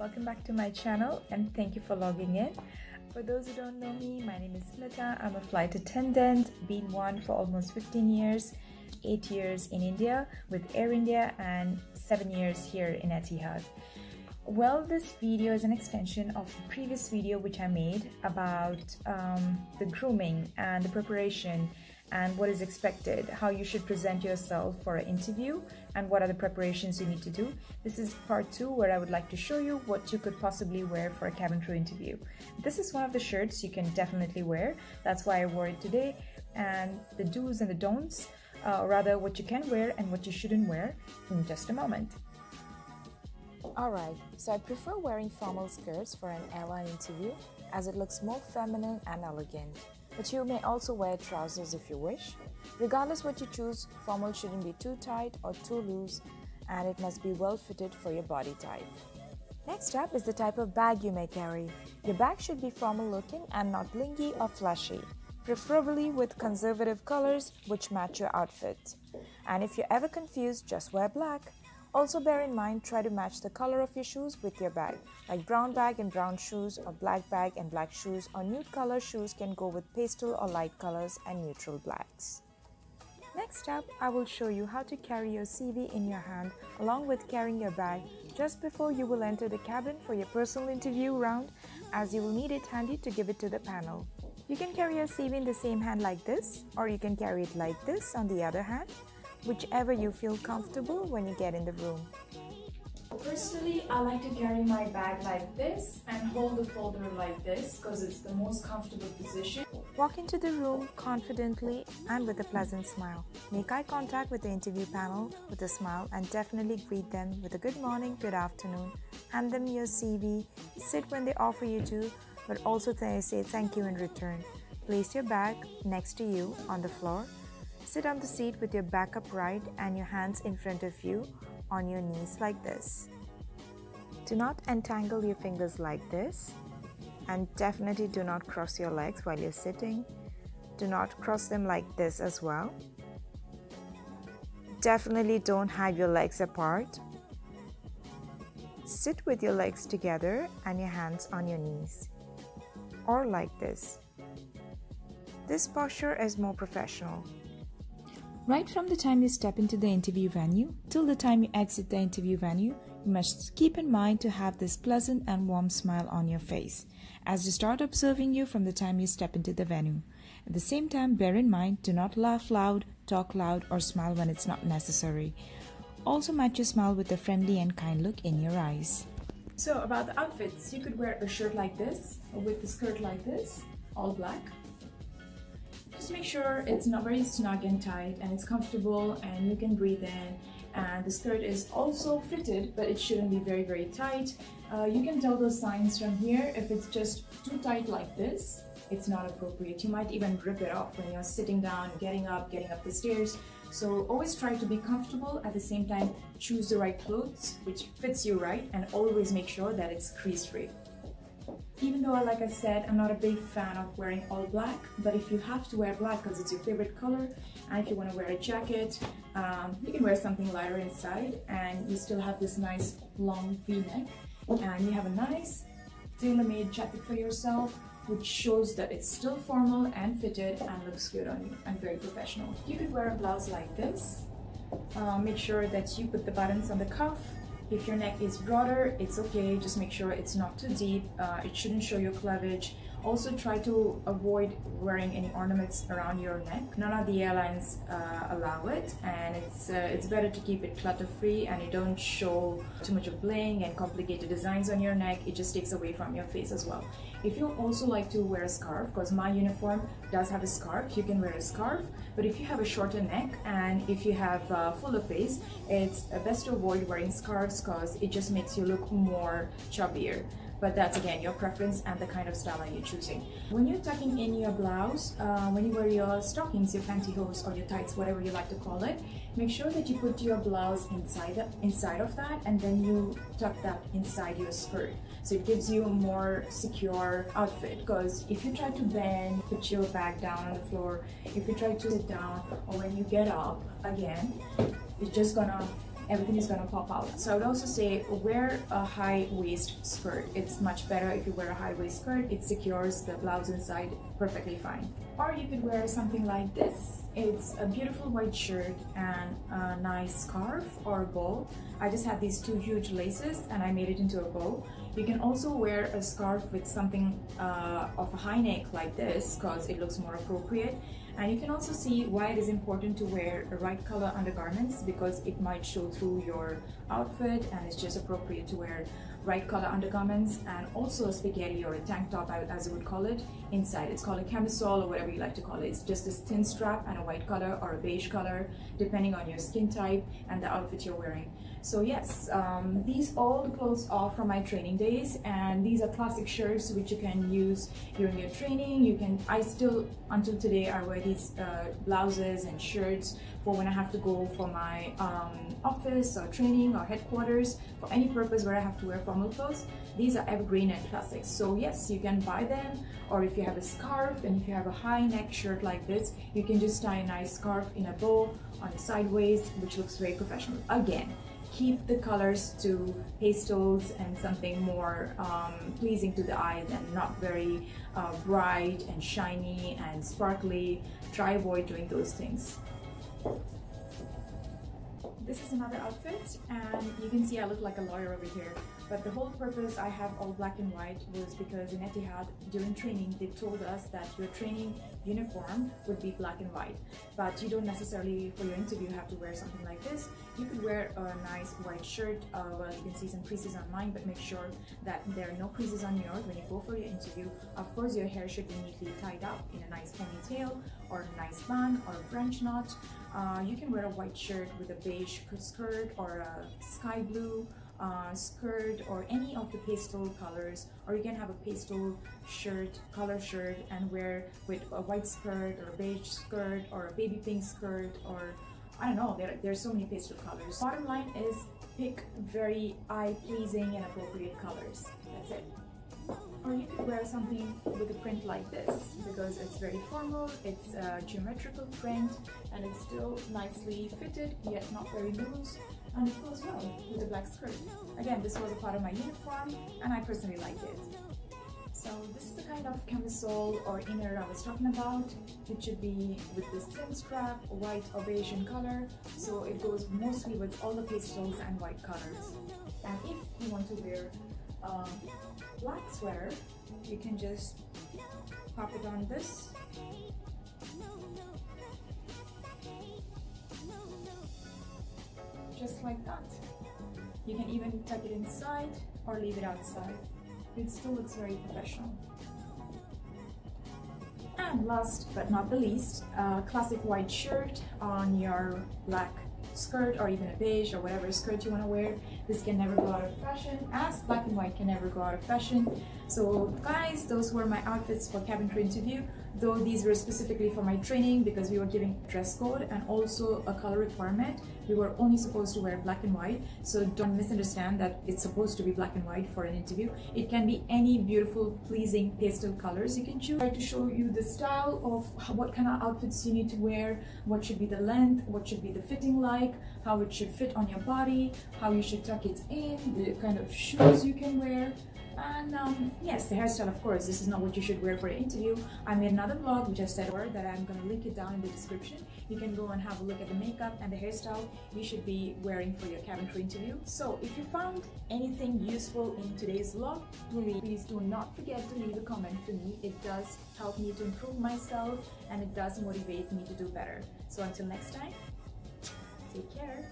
Welcome back to my channel and thank you for logging in. For those who don't know me, my name is Smita. I'm a flight attendant, been one for almost 15 years, 8 years in India with Air India and 7 years here in Etihad. Well, this video is an extension of the previous video which I made about um, the grooming and the preparation and what is expected, how you should present yourself for an interview, and what are the preparations you need to do. This is part two where I would like to show you what you could possibly wear for a cabin crew interview. This is one of the shirts you can definitely wear. That's why I wore it today. And the do's and the don'ts, uh, rather what you can wear and what you shouldn't wear in just a moment. Alright, so I prefer wearing formal skirts for an airline interview as it looks more feminine and elegant but you may also wear trousers if you wish. Regardless what you choose, formal shouldn't be too tight or too loose and it must be well fitted for your body type. Next up is the type of bag you may carry. Your bag should be formal looking and not blingy or flashy, preferably with conservative colors which match your outfit. And if you're ever confused, just wear black. Also bear in mind try to match the color of your shoes with your bag. Like brown bag and brown shoes or black bag and black shoes or nude color shoes can go with pastel or light colors and neutral blacks. Next up, I will show you how to carry your CV in your hand along with carrying your bag just before you will enter the cabin for your personal interview round as you will need it handy to give it to the panel. You can carry your CV in the same hand like this or you can carry it like this on the other hand whichever you feel comfortable when you get in the room. Personally, I like to carry my bag like this and hold the folder like this because it's the most comfortable position. Walk into the room confidently and with a pleasant smile. Make eye contact with the interview panel with a smile and definitely greet them with a good morning, good afternoon. Hand them your CV, sit when they offer you to, but also say thank you in return. Place your bag next to you on the floor Sit on the seat with your back upright and your hands in front of you on your knees like this. Do not entangle your fingers like this and definitely do not cross your legs while you're sitting. Do not cross them like this as well. Definitely don't have your legs apart. Sit with your legs together and your hands on your knees or like this. This posture is more professional. Right from the time you step into the interview venue till the time you exit the interview venue, you must keep in mind to have this pleasant and warm smile on your face as they start observing you from the time you step into the venue. At the same time, bear in mind to not laugh loud, talk loud, or smile when it's not necessary. Also, match your smile with a friendly and kind look in your eyes. So, about the outfits, you could wear a shirt like this with a skirt like this, all black, just make sure it's not very snug and tight and it's comfortable and you can breathe in. And the skirt is also fitted but it shouldn't be very very tight. Uh, you can tell those signs from here. If it's just too tight like this it's not appropriate. You might even rip it off when you're sitting down getting up getting up the stairs. So always try to be comfortable. At the same time choose the right clothes which fits you right and always make sure that it's crease free even though, like I said, I'm not a big fan of wearing all black, but if you have to wear black because it's your favorite color, and if you want to wear a jacket, um, you can wear something lighter inside, and you still have this nice long v-neck, and you have a nice tailor-made jacket for yourself, which shows that it's still formal and fitted and looks good on you and very professional. You could wear a blouse like this. Uh, make sure that you put the buttons on the cuff if your neck is broader, it's okay, just make sure it's not too deep. Uh, it shouldn't show your cleavage. Also try to avoid wearing any ornaments around your neck. None of the airlines uh, allow it and it's, uh, it's better to keep it clutter free and you don't show too much of bling and complicated designs on your neck. It just takes away from your face as well. If you also like to wear a scarf, because my uniform does have a scarf, you can wear a scarf. But if you have a shorter neck and if you have a fuller face, it's best to avoid wearing scarves because it just makes you look more chubbier but that's again your preference and the kind of style you're choosing. When you're tucking in your blouse, uh, when you wear your stockings, your pantyhose or your tights, whatever you like to call it, make sure that you put your blouse inside, inside of that and then you tuck that inside your skirt. So it gives you a more secure outfit because if you try to bend, put your back down on the floor, if you try to sit down or when you get up again, it's just gonna everything is gonna pop out. So I would also say wear a high waist skirt. It's much better if you wear a high waist skirt. It secures the blouse inside perfectly fine. Or you could wear something like this. It's a beautiful white shirt and a nice scarf or bow. I just had these two huge laces and I made it into a bow. You can also wear a scarf with something uh, of a high neck like this because it looks more appropriate and you can also see why it is important to wear the right color undergarments because it might show through your outfit and it's just appropriate to wear right color undergarments and also a spaghetti or a tank top as you would call it inside. It's called a camisole or whatever you like to call it. It's just a thin strap and a white color or a beige color depending on your skin type and the outfit you're wearing. So yes, um, these all the clothes are from my training days and these are classic shirts which you can use during your training. You can, I still, until today, I wear these uh, blouses and shirts for when I have to go for my um, office or training or headquarters for any purpose where I have to wear formal clothes. These are evergreen and classics. So yes, you can buy them or if you have a scarf and if you have a high neck shirt like this, you can just tie a nice scarf in a bow on the sideways, which looks very professional. Again, keep the colors to pastels and something more um, pleasing to the eyes and not very uh, bright and shiny and sparkly. Try avoid doing those things. This is another outfit and you can see I look like a lawyer over here. But the whole purpose I have all black and white was because in Etihad, during training, they told us that your training uniform would be black and white. But you don't necessarily, for your interview, have to wear something like this. You could wear a nice white shirt. Uh, well, you can see some creases on mine, but make sure that there are no creases on yours when you go for your interview. Of course, your hair should be neatly tied up in a nice ponytail or a nice bun or a French knot. Uh, you can wear a white shirt with a beige skirt or a sky blue uh, skirt or any of the pastel colors or you can have a pastel shirt color shirt and wear with a white skirt or a beige skirt or a baby pink skirt or I don't know there, there's so many pastel colors. Bottom line is pick very eye-pleasing and appropriate colors. That's it. Or you could wear something with a print like this because it's very formal, it's a geometrical print and it's still nicely fitted yet not very loose and it goes well with the black skirt. Again, this was a part of my uniform and I personally liked it. So this is the kind of camisole or inner I was talking about. It should be with this thin strap, white or beige in color, so it goes mostly with all the pastels and white colors. And if you want to wear a black sweater, you can just pop it on this just like that. You can even tuck it inside or leave it outside. It still looks very professional. And last but not the least, a classic white shirt on your black skirt or even a beige or whatever skirt you want to wear. This can never go out of fashion as black and white can never go out of fashion. So guys, those were my outfits for cabin crew interview though these were specifically for my training because we were giving dress code and also a color requirement. We were only supposed to wear black and white, so don't misunderstand that it's supposed to be black and white for an interview. It can be any beautiful, pleasing pastel colors you can choose. Try to show you the style of what kind of outfits you need to wear, what should be the length, what should be the fitting like, how it should fit on your body, how you should tuck it in, the kind of shoes you can wear, and um, yes, the hairstyle, of course, this is not what you should wear for the interview. I made another vlog, which I said or that I'm going to link it down in the description. You can go and have a look at the makeup and the hairstyle you should be wearing for your cabin crew interview. So if you found anything useful in today's vlog, please, please do not forget to leave a comment for me. It does help me to improve myself and it does motivate me to do better. So until next time, take care.